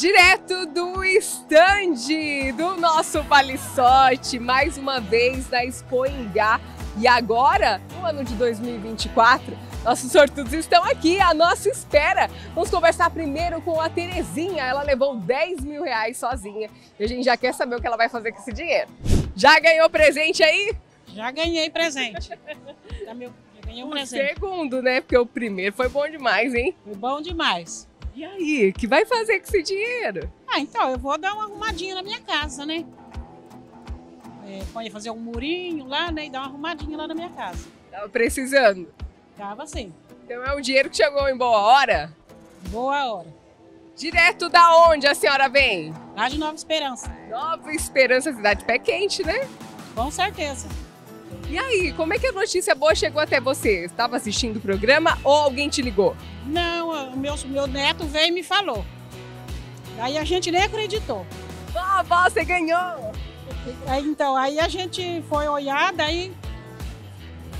Direto do stand do nosso Vale Sorte, mais uma vez na Expo Engá. E agora, no ano de 2024, nossos sortudos estão aqui à nossa espera. Vamos conversar primeiro com a Terezinha. Ela levou 10 mil reais sozinha e a gente já quer saber o que ela vai fazer com esse dinheiro. Já ganhou presente aí? Já ganhei presente. Já, meu, já ganhei um o presente. segundo, né? Porque o primeiro foi bom demais, hein? Foi bom demais. E aí, o que vai fazer com esse dinheiro? Ah, então, eu vou dar uma arrumadinha na minha casa, né? É, pode fazer um murinho lá, né? E dar uma arrumadinha lá na minha casa. Tava precisando. Tava assim. Então é um dinheiro que chegou em boa hora? Boa hora. Direto da onde a senhora vem? Lá de Nova Esperança. Nova Esperança, cidade pé quente, né? Com certeza. E aí, como é que a notícia boa chegou até você? Estava assistindo o programa ou alguém te ligou? Não, meu, meu neto veio e me falou. Aí a gente nem acreditou. Vovó, você ganhou! Aí, então, aí a gente foi olhar, daí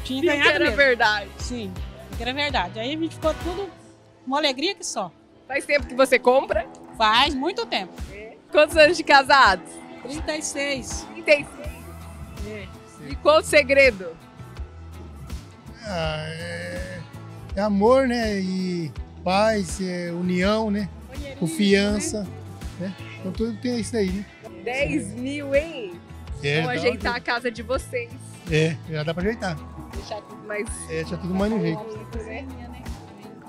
tinha Que ganhado era mesmo. verdade. Sim, que era verdade. Aí a gente ficou tudo uma alegria que só. Faz tempo que você compra? Faz muito tempo. Quantos anos de casados? 36. 36. E qual o segredo? Ah, é, é amor, né? E paz, é união, né? Confiança. Né? Então tudo tem isso aí, né? 10 mil, hein? É, Vou ajeitar a casa de vocês. É, já dá pra ajeitar. Deixar tudo mais É, já tudo mais no jeito. né?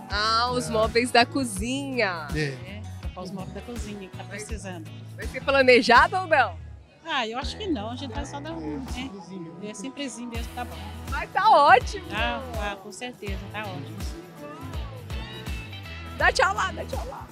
Ah, os móveis da cozinha. É. Para os móveis da cozinha que tá precisando. Vai ser planejado ou não? Ah, eu acho que não, a gente tá só dando um. É, É, simplesinho. é mesmo, tá bom. Mas tá ótimo. Ah, ah, com certeza, tá ótimo. Dá tchau lá, dá tchau lá.